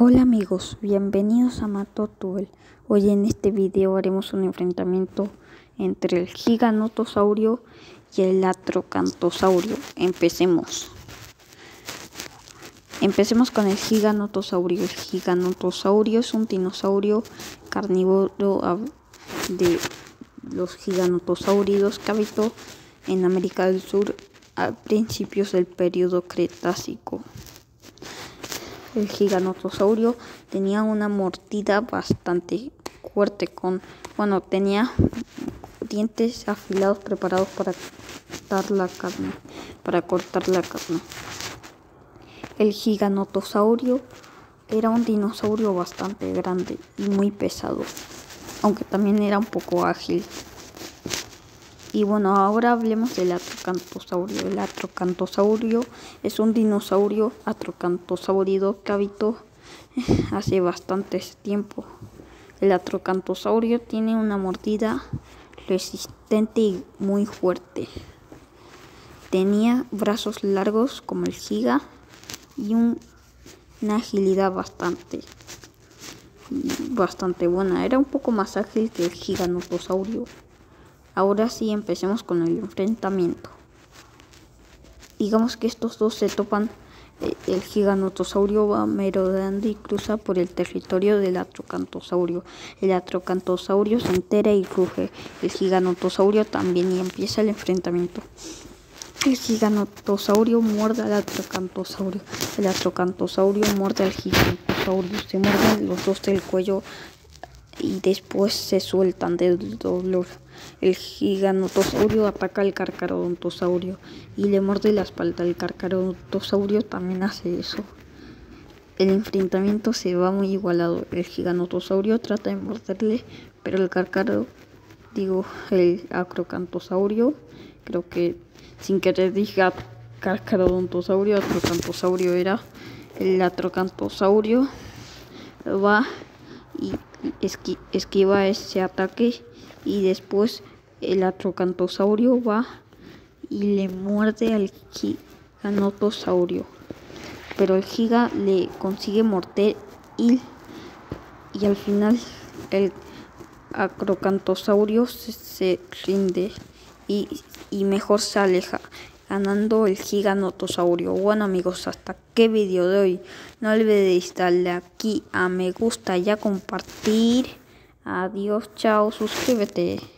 Hola amigos, bienvenidos a Matotuel. Hoy en este video haremos un enfrentamiento entre el giganotosaurio y el atrocantosaurio. Empecemos. Empecemos con el giganotosaurio. El giganotosaurio es un dinosaurio carnívoro de los giganotosauridos que habitó en América del Sur a principios del periodo Cretácico. El giganotosaurio tenía una mordida bastante fuerte con, bueno, tenía dientes afilados preparados para cortar la carne, para cortar la carne. El giganotosaurio era un dinosaurio bastante grande y muy pesado, aunque también era un poco ágil. Y bueno, ahora hablemos del atrocantosaurio. El atrocantosaurio es un dinosaurio atrocantosaurido que habitó hace bastante tiempo. El atrocantosaurio tiene una mordida resistente y muy fuerte. Tenía brazos largos como el giga y una agilidad bastante bastante buena. Era un poco más ágil que el giganotosaurio. Ahora sí empecemos con el enfrentamiento. Digamos que estos dos se topan. Eh, el giganotosaurio va merodeando y cruza por el territorio del atrocantosaurio. El atrocantosaurio se entera y ruge. El giganotosaurio también y empieza el enfrentamiento. El giganotosaurio muerde al atrocantosaurio. El atrocantosaurio muerde al giganotosaurio. Se muerden los dos del cuello y después se sueltan del dolor. El giganotosaurio ataca al carcarodontosaurio y le muerde la espalda. El carcarodontosaurio también hace eso. El enfrentamiento se va muy igualado. El giganotosaurio trata de morderle, pero el carcaro, digo, el acrocantosaurio, creo que sin querer dije carcarodontosaurio, acrocantosaurio era el atrocantosaurio va y esquiva ese ataque y después el atrocantosaurio va y le muerde al giganotosaurio. Pero el giga le consigue morder y, y al final el acrocantosaurio se, rinde y, y, mejor se aleja, ganando el giganotosaurio. Bueno amigos, hasta qué vídeo de hoy. No olvides darle aquí a me gusta y a compartir. Adiós, chao, suscríbete.